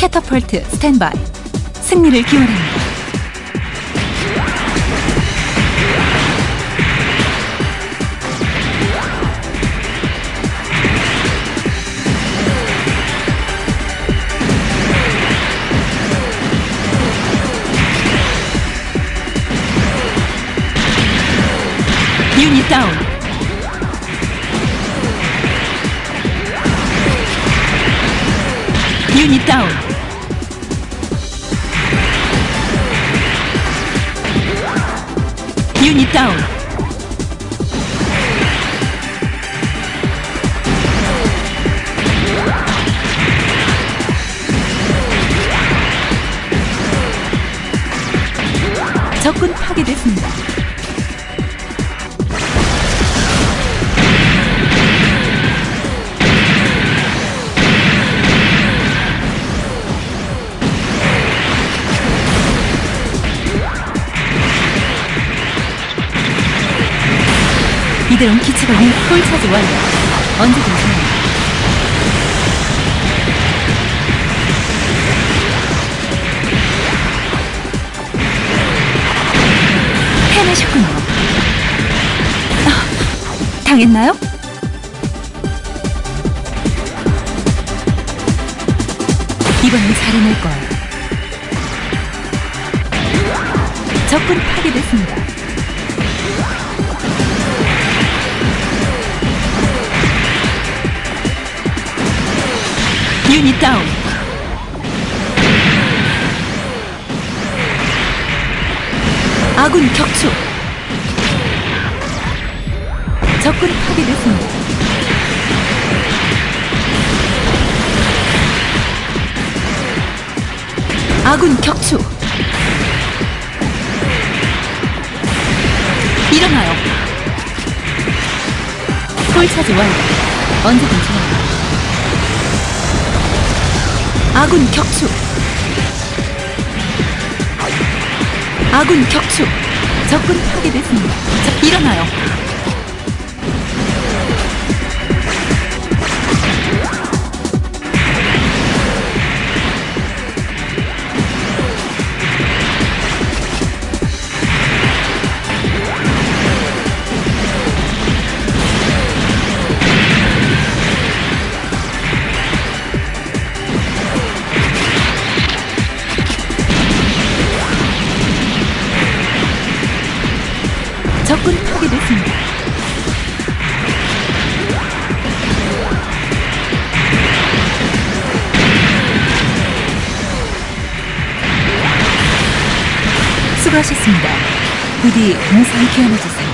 캐터펄트 스탠바이. 승리를 기원합니다. 유닛 다운. 유닛 다운 유닛 다운 적군 파괴됐습니다. 이대로는 기치가 폴 차지 완료. 언제든 요 해내셨군요. 아, 당했나요? 이번엔 잘해낼 거예요. 적군 파괴됐습니다. 유닛 다운. 아군 격추. 적군 파괴됐습니다. 아군 격추. 일어나요. 폴 차지 완료. 언제든 좋아요. 아군 격추. 아군 격추. 적군 파괴됐습니다. 자, 일어나요. 적군 파괴됐습니다. 수고하셨습니다. 부디 무사히 귀환해주세요.